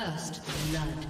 First blood.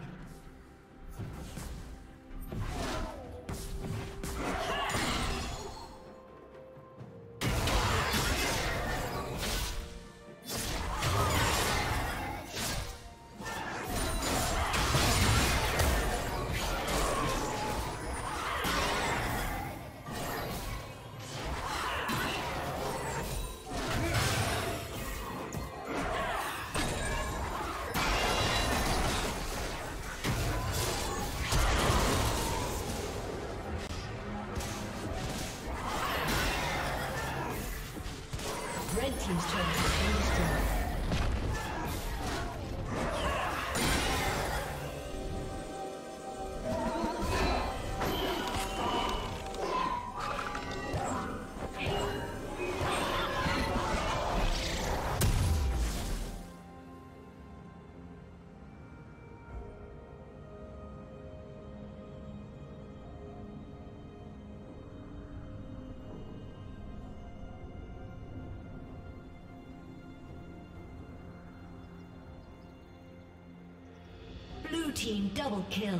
Team double kill.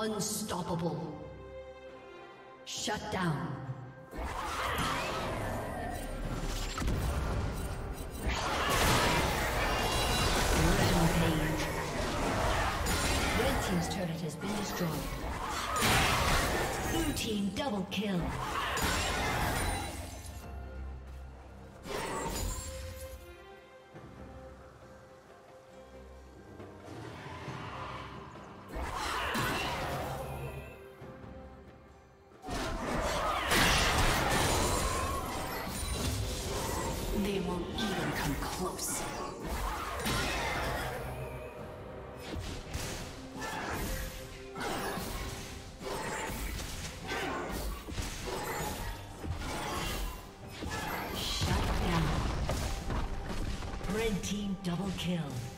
Unstoppable. Shut down. Rampage. Red Team's turret has been destroyed. Blue Team double kill. Team double kill.